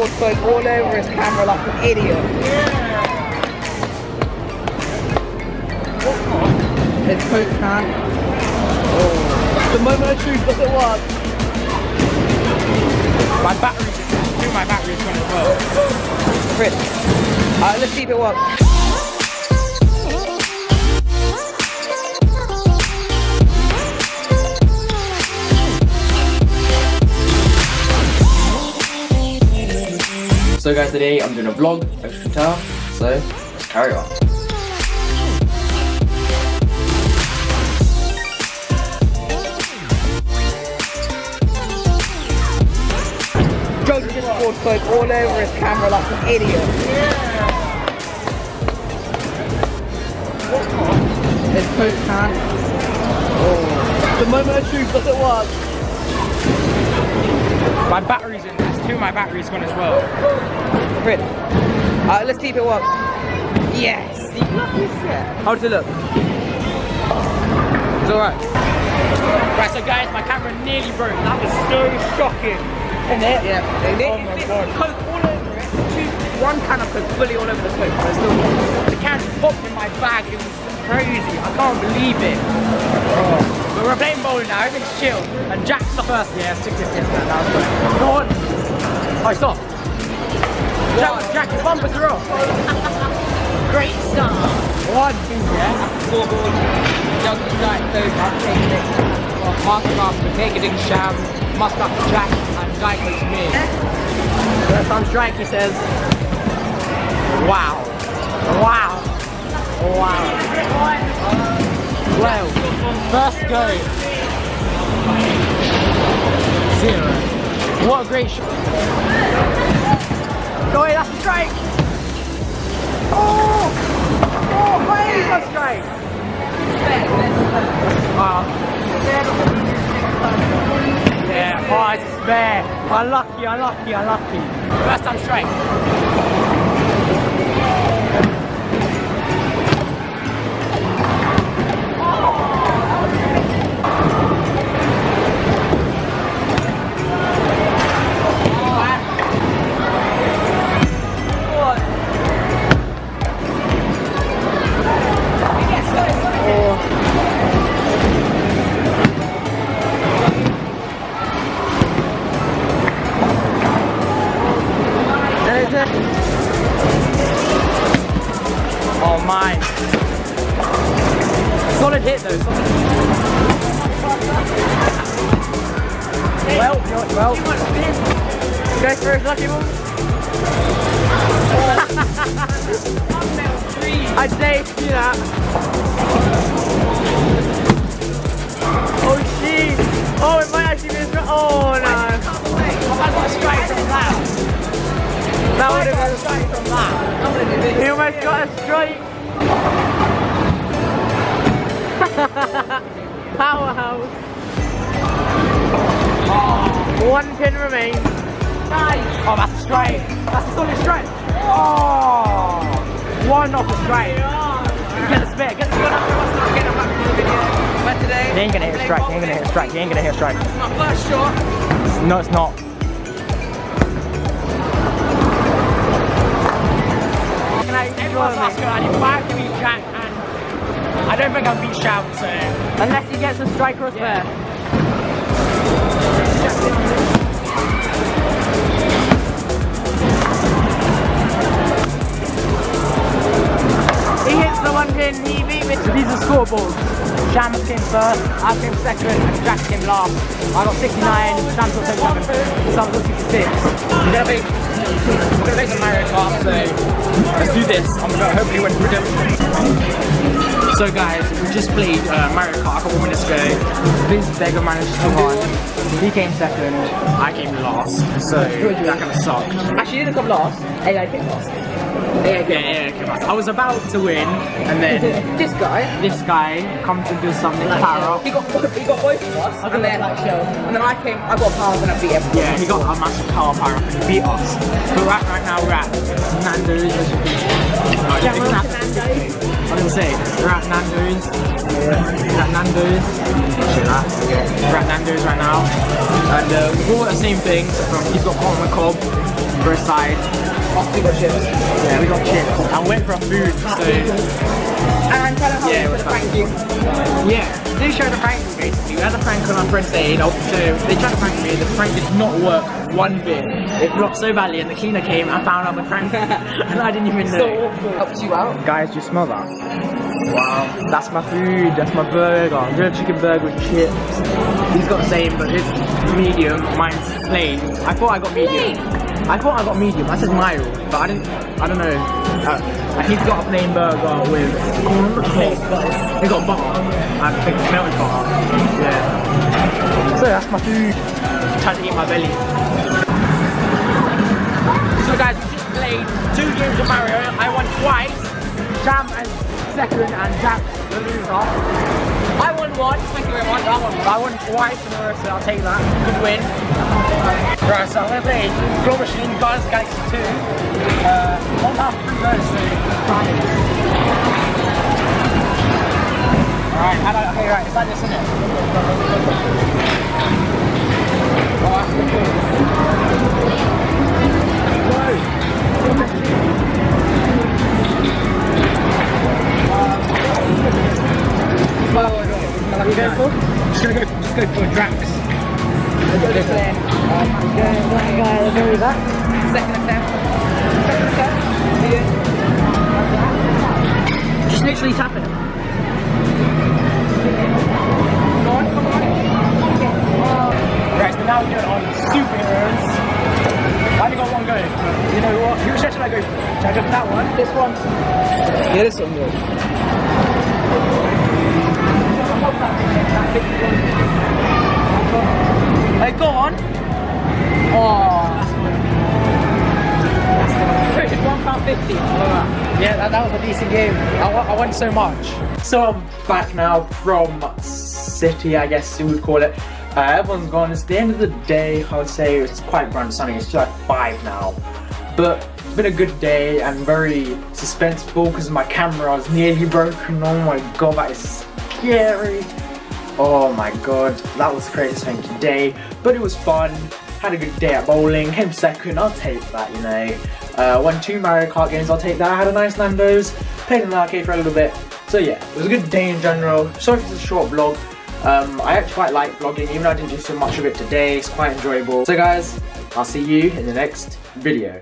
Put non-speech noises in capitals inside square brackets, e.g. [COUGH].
poured Coke all over his camera like an idiot. His Coke can. Oh. The moment I choose does it work? My there. my battery's gone as well. Chris. Alright, let's see if it works. So guys, today I'm doing a vlog, as you can tell, so let's carry on. Joe just poured Coke all over his camera like an idiot. His Coke can. Oh. The moment I choose does it work? My battery's in there. Two of my battery's gone as well. Chris. Alright, uh, let's see if it works. Yes! How does it look? It's alright. Right, so guys, my camera nearly broke. That was so shocking. Isn't it? Yeah. They, Oh my God. Coke all over it. Two, one can of Coke fully all over the Coke. But still The can popped in my bag. It was crazy. I can't believe it. But we're playing bowling now. Everything's chill. And Jack's the first. Yeah, 60 yes, man. That was good. Oh, stop. Jack, Jack, your bumpers are off. great start. One, two, yeah. Scoreboard. Junkie Diet Coke. I'm taking it. Master Master, and Sham, Mustard Jack, and Coach me. First on strike, he says. Wow. Wow. Wow. Well, first go. Zero. What a great shot. Go away, that's a strike. Oh! Oh, wait, that's a strike. Wow. Yeah, oh, it's. Unlucky, unlucky, unlucky. First time strike. Hit though. Well, well. Go for his lucky one. [LAUGHS] I'd say do that. Oh jeez. Oh, it might actually be a strike. Oh no. I got a strike from that. That would have been a strike from that. He almost got a strike. [LAUGHS] Powerhouse. One pin remains. Nice. Oh, that's a strike. That's a solid strike. Oh, one off the strike. Get the spare. Get the spare. But today, He ain't gonna hit a strike. He ain't gonna hit a strike. He ain't gonna hit a strike. my first shot. No, it's not. Everyone's asking, I need five don't think I'll beat Shout, so. Unless he gets a strike or a spare. He hits the one pin, he beat me. So these are scoreboards. Sham came first, I came second, and Jack came last. I got 69, Sham got 77, Sam got 66. We're gonna make, we're gonna make some Mario Kart, so let's do this. I'm gonna hopefully win redemption. So guys, we just played uh, Mario Kart a couple minutes ago. Vince Vega managed to win. He came second, I came last, so that kind of sucked. Actually, you didn't come last. AI came last. AI Yeah, yeah, yeah, on. I was about to win, and then [LAUGHS] This guy, this guy comes and does something like power he got both, he got both of us, and then like show, and then I came, I got power, and I beat him. Yeah, he got a massive power power up and he beat us. But right, right now we're at Nando's. you I was gonna say, we're at Nando's. We're at Nando's. We're at Nando's right now. And uh, all got the same things. From, he's got hot on the cob. We got chips. Yeah, we got chips. And went for a food, so And tell them how Yeah, what's to thank you. yeah. They showed a prank basically. We had a prank on our friend's day, so they tried to prank me. The prank did not work one bit. It flopped so badly, and the cleaner came and found out the prank, [LAUGHS] and I didn't even know. So awful. Helps you out. Guys, do you smell that? Wow, that's my food, that's my burger. Grilled chicken burger with chips. He's got the same, but his medium, mine's plain. I thought I got medium. I thought I got medium. I said mild, but I didn't. I don't know. Uh, he's got a plain burger with. He got butter. I think melted butter. Yeah. So that's my food. I'm Trying to eat my belly. So guys, we just played two games of Mario. I won twice. Jam and second and Jack the loser. I won one, thank you very much. I won, I won twice in a row, so I'll take that. Good win. Right, so I'm gonna play Claw Machine the Galaxy 2. Uh, one half Alright, I, okay, right, it's like this, isn't it? You go for? Just gonna go, for Drax. Second Come on. Right, so now we're doing on superheroes. I only got one go. You know what? Who should I go for? Should I go for that one? This one? Yeah, this one good. Hey, go on. Oh. It's one pound fifty. Yeah, that, that was a decent game. I, I won so much. So I'm back now from City, I guess you would call it. Uh, everyone's gone. It's the end of the day. I would say it's quite bright and sunny. It's like five now, but it's been a good day and very suspenseful because my camera is nearly broken. Oh my god, that is scary. Oh my god, that was the craziest thing today, but it was fun. Had a good day at bowling, came second, I'll take that, you know. Uh, won two Mario Kart games, I'll take that. I had a nice Nando's, played in the arcade for a little bit. So yeah, it was a good day in general. Sorry for the short vlog. Um, I actually quite like vlogging, even though I didn't do so much of it today. It's quite enjoyable. So guys, I'll see you in the next video.